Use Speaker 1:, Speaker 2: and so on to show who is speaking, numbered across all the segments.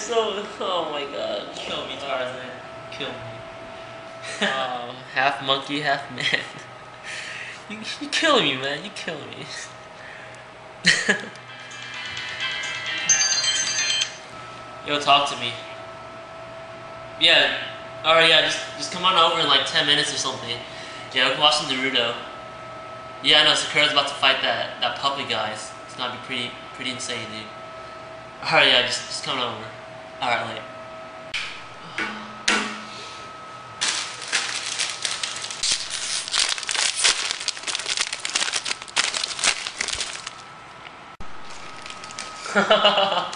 Speaker 1: so. Oh my god.
Speaker 2: Kill me, Tarzan. Kill me.
Speaker 1: Oh, half monkey, half man. You, you killing me, man. You killing me. Yo, talk to me. Yeah. Alright, yeah, just just come on over in like 10 minutes or something. Yeah, we're watching Naruto. Yeah, I know, Sakura's about to fight that, that puppy guy. It's, it's gonna be pretty pretty insane, dude. Alright, yeah, just, just come on over. Alright, like.
Speaker 3: I'm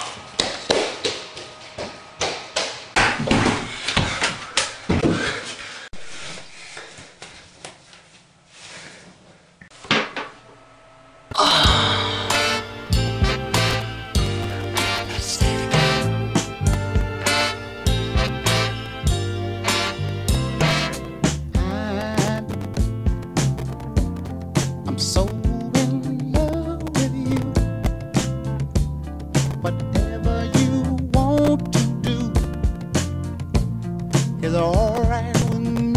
Speaker 3: is alright with me.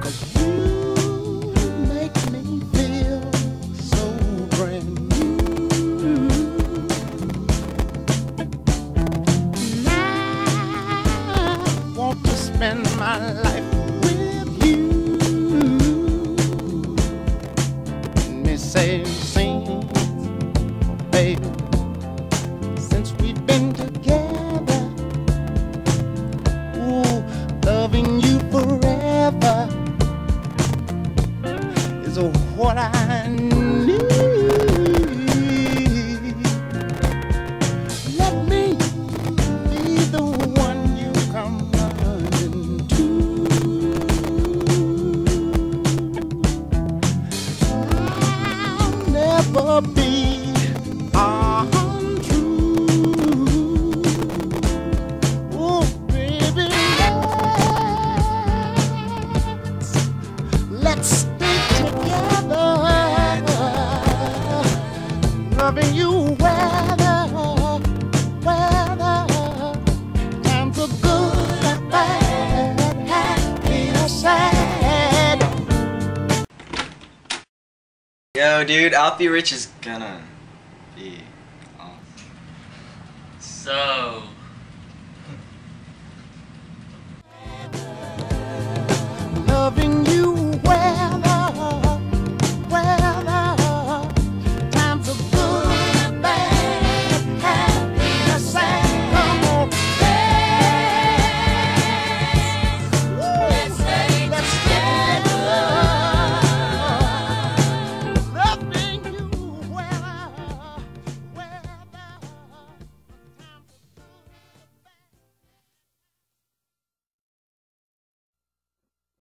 Speaker 3: Cause you make me feel so brand new. I want to spend my life with you. Let me say, sing, baby, I'll never
Speaker 4: Yo, dude, Alfie Rich is gonna be. off.
Speaker 1: So,